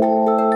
Música